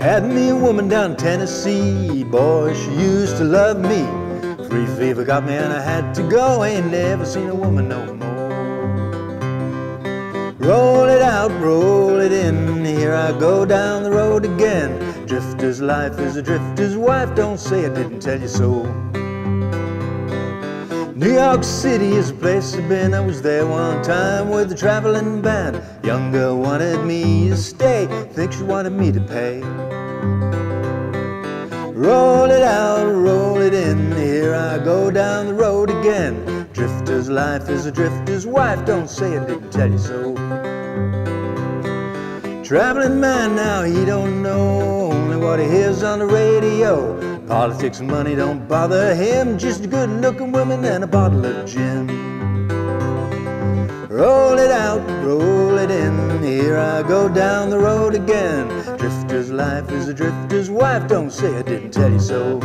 Had me a woman down in Tennessee, boy, she used to love me. Free fever got me and I had to go. Ain't never seen a woman no more. Roll it out, roll it in. Here I go down the road again. Drifter's life is a drifter's wife. Don't say I didn't tell you so. New York City is a place I've been. I was there one time with a traveling band. Young girl wanted me to stay. Think she wanted me to pay. Roll it out, roll it in. Here I go down the road again. Drifter's life is a drifter's wife. Don't say I didn't tell you so. Traveling man now, he don't know only what he hears on the radio. Politics and money don't bother him. Just a good looking woman and a bottle of gin. Roll it out, roll it in. Here I go down the road again. Drifter's life is a drifter's wife. Don't say I didn't tell you so.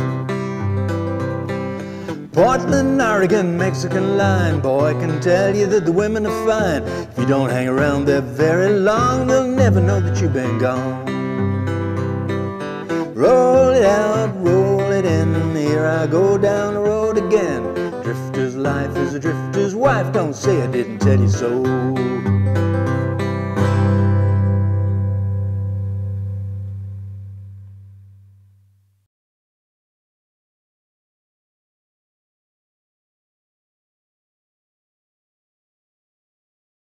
Portland, Oregon, Mexican line. Boy, I can tell you that the women are fine. If you don't hang around there very long, they'll never know that you've been gone. Roll it out, roll it in. Here I go down the road again. Drifter's life is a drifter's wife. Don't say I didn't tell you so.